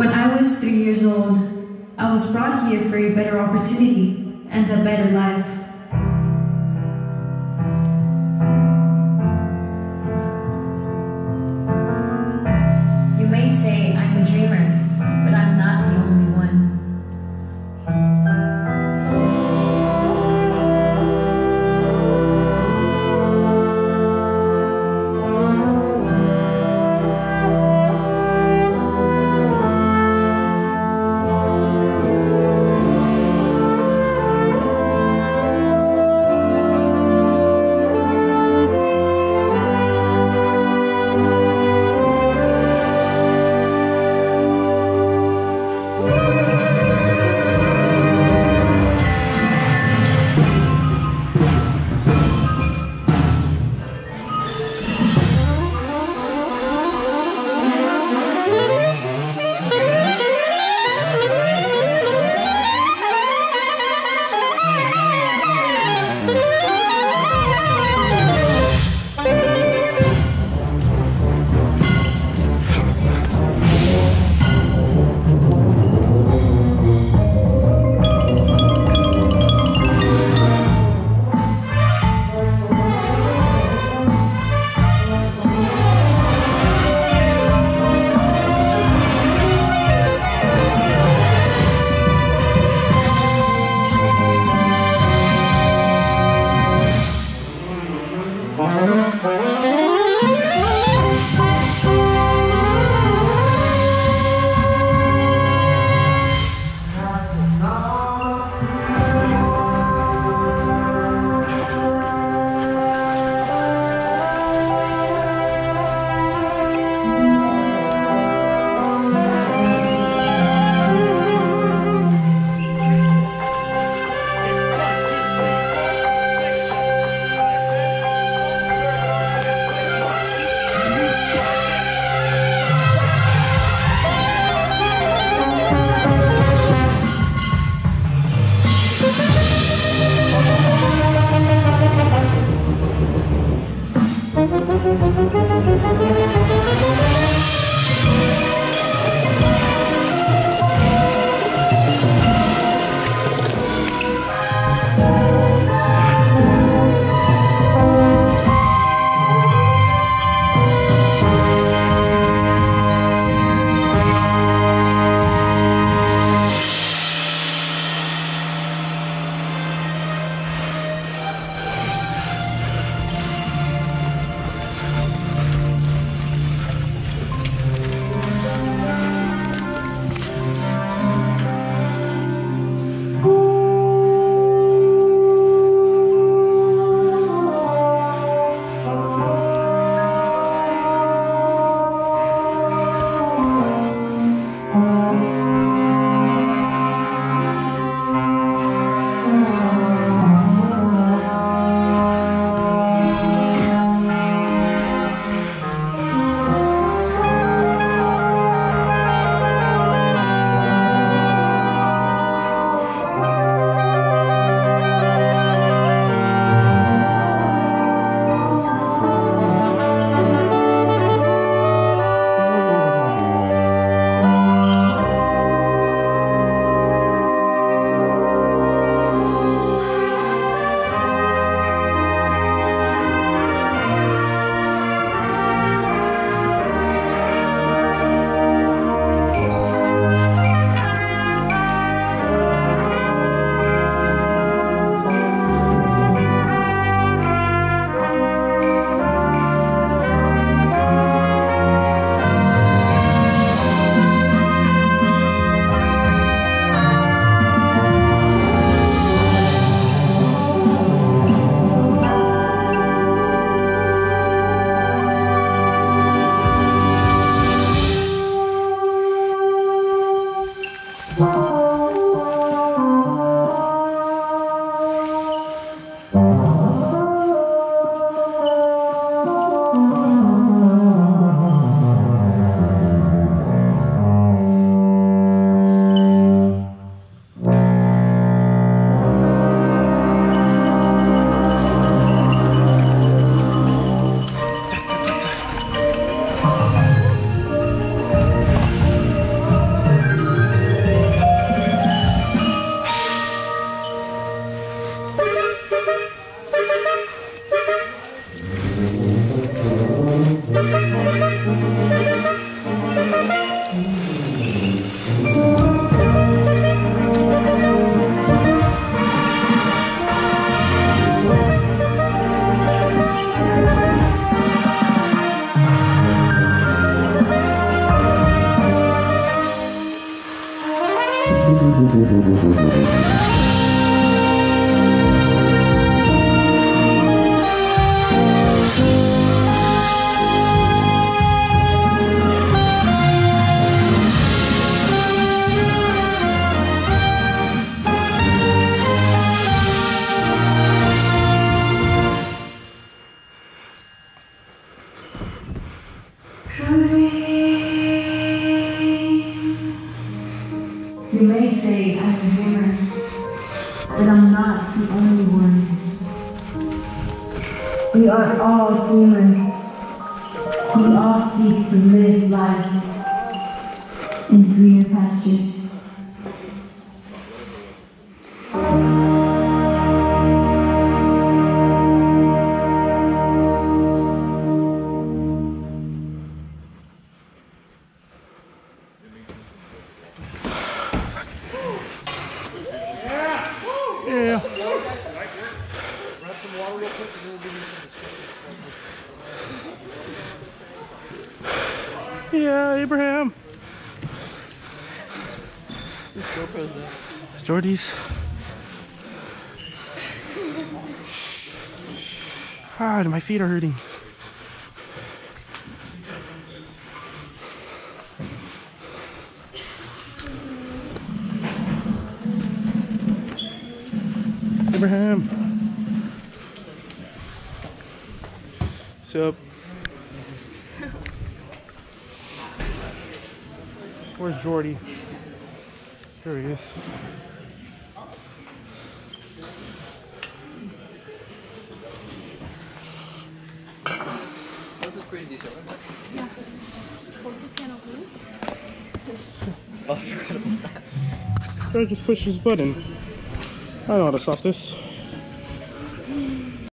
When I was three years old, I was brought here for a better opportunity and a better life. Hurry. You may say I'm a dreamer, but I'm not the only one. We are all dreamers. We all seek to live life in greener pastures. Yeah, Abraham. Jordy's. Ah, my feet are hurting. Abraham. What's up? Where's Jordy? There he is. This is pretty decent, right? Try to just push this button. I know how to stop this.